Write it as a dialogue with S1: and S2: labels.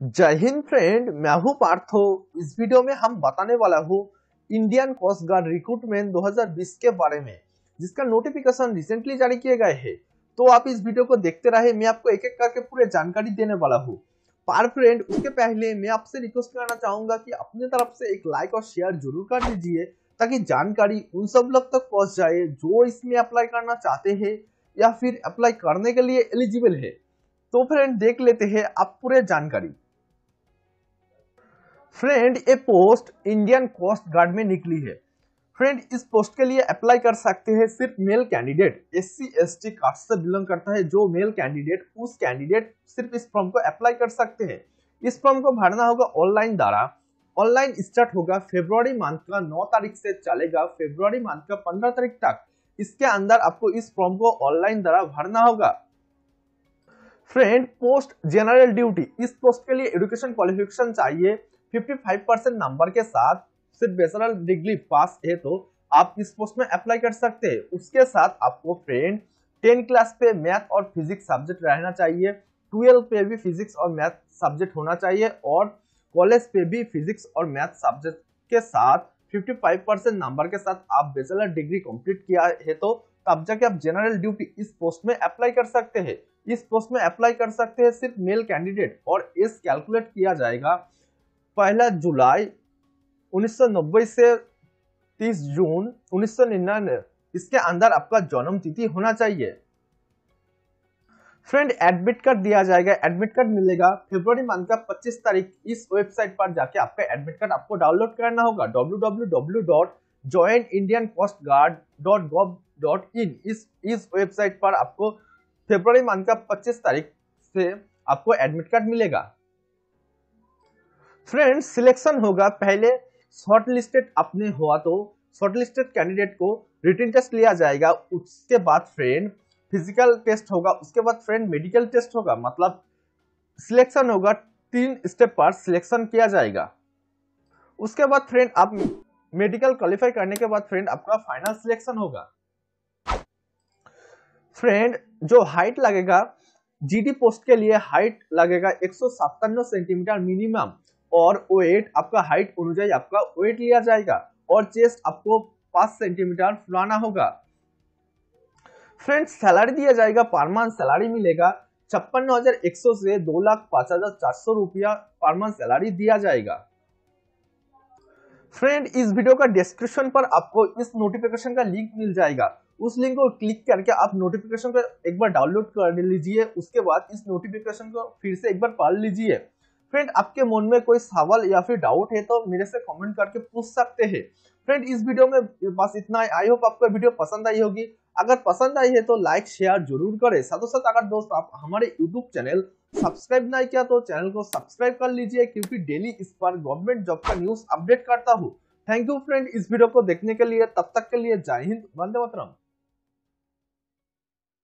S1: जय हिंद फ्रेंड, मैं हूँ पार्थो। इस वीडियो में हम बताने वाला हूँ इंडियन कोस्ट गार्ड रिक्रूटमेंट 2020 के बारे में, जिसका नोटिफिकेशन रिसेंटली जारी किए गए हैं। तो आप इस वीडियो को देखते रहे, मैं आपको एक एक करके पूरे जानकारी देने वाला हूँ। पार फ्रेंड, उसके पहले मैं आपसे रिक्वेस्ट करना चाहूँगा कि अपने तरफ़ से एक लाइक और शेयर ज़रूर कर दीजिए, ताकि जानकारी उन सब लोग तक पहुँच जाए जो इसमें अप्लाई करना चाहते हैं या फिर अप्लाई करने के लिए एलिजिबल है। तो फ्रेंड, देख लेते हैं आप पूरे जानकारी। फ्रेंड ये पोस्ट इंडियन कोस्ट गार्ड में निकली है। फ्रेंड, इस पोस्ट के लिए अप्लाई कर सकते हैं सिर्फ़ male candidate. S C, S T caste से बिलोंग करता है जो मेल कैंडिडेट, उस कैंडिडेट सिर्फ़ इस फॉर्म को अप्लाई कर सकते हैं। इस फॉर्म को भरना होगा ऑनलाइन द्वारा। ऑनलाइन स्टार्ट होगा फेब्रुआरी मंथ का 9 तारीख से चलेगा। फेब्रुआरी मंथ का 15 तारीख तक इसके अंदर आपको इस फॉर्म को ऑनलाइन द्वारा भरना होगा। Friend, post general duty. इस पोस्ट के लिए एडुकेशन क्वालिफिकेशन चाहिए। 55 परसेंट नंबर के साथ सिर्फ़ बैचलर डिग्री पास है तो आप इस पोस्ट में अप्लाई कर सकते हैं? उसके साथ आपको फ्रेंड क्लास पे मैथ और फिजिक्स सब्जेक्ट रहना चाहिए, ट्वेल्व पे भी फिजिक्स और मैथ सब्जेक्ट होना चाहिए और कॉलेज पे भी फिजिक्स और मैथ सब्जेक्ट के साथ 55 परसेंट नंबर के साथ आप बैचलर डिग्री कंप्लीट किया है तो तब जाके आप जनरल ड्यूटी इस पोस्ट में अप्लाई कर सकते हैं। इस पोस्ट में अप्लाई कर सकते हैं, सिर्फ़ मेल कैंडिडेट और एज कैलकुलेट किया जाएगा। पहला जुलाई 1990 से 30 जून 1999 इसके अंदर आपका जन्म तिथि होना चाहिए। फ्रेंड एडमिट कार्ड दिया जाएगा। एडमिट कार्ड मिलेगा। फेब्रवरी मंथ का 25 तारीख, इस वेबसाइट पर जाके आपका एडमिट कार्ड आपको डाउनलोड करना होगा। www.joinindiancoastguard.gov.in इस इस वेबसाइट पर आपको फरवरी मंथ का 25 तारीख से आपको एडमिट कार्ड मिलेगा। फ्रेंड्स सिलेक्शन होगा। पहले शॉर्ट लिस्टेड अपने हुआ तो शॉर्ट लिस्टेड कैंडिडेट को रिटर्न टेस्ट लिया जाएगा। उसके बाद फ्रेंड फ़िज़िकल टेस्ट होगा। उसके बाद फ्रेंड मेडिकल टेस्ट होगा। मतलब सिलेक्शन होगा। तीन स्टेप पर सिलेक्शन किया जाएगा। उसके बाद फ्रेंड आप मेडिकल क्वालिफाई करने के बाद फ्रेंड आपका फाइनल सिलेक्शन होगा। फ्रेंड जो हाइट लगेगा जीडी पोस्ट के लिए हाइट लगेगा एक सेंटीमीटर मिनिमम और वेट आपका हाइट अनुजाई आपका वेट लिया जाएगा और चेस्ट आपको पाँच सेंटीमीटर फुलाना होगा। फ्रेंड्स सैलरी दिया जाएगा पर मंथ सैलरी मिलेगा। छप्पन हज़ार एक सौ से दो लाख पाँच हज़ार चार सौ रुपया पर मंथ सैलरी दिया जाएगा। फ्रेंड इस वीडियो का डिस्क्रिप्शन पर आपको इस नोटिफिकेशन का लिंक मिल जाएगा। उस लिंक को क्लिक करके आप नोटिफिकेशन को एक बार डाउनलोड कर लीजिए, उसके बाद इस नोटिफिकेशन को फिर से एक बार पढ़ लीजिए। फ्रेंड आपके मन में कोई सवाल या फिर डाउट है तो मेरे से कमेंट करके पूछ सकते हैं। फ्रेंड इस वीडियो में बस इतना आई होप आपको वीडियो पसंद आई होगी। अगर पसंद आई है तो लाइक शेयर ज़रूर करें। साथों साथ अगर दोस्त, आप हमारे यूट्यूब चैनल सब्सक्राइब नहीं किया तो चैनल को सब्सक्राइब कर लीजिए, क्योंकि डेली इस पर गवर्नमेंट जॉब का न्यूज़ अपडेट करता हूँ। थैंक यू फ्रेंड इस वीडियो को देखने के लिए। तब तक के लिए जय हिंद, वंदे मातरम।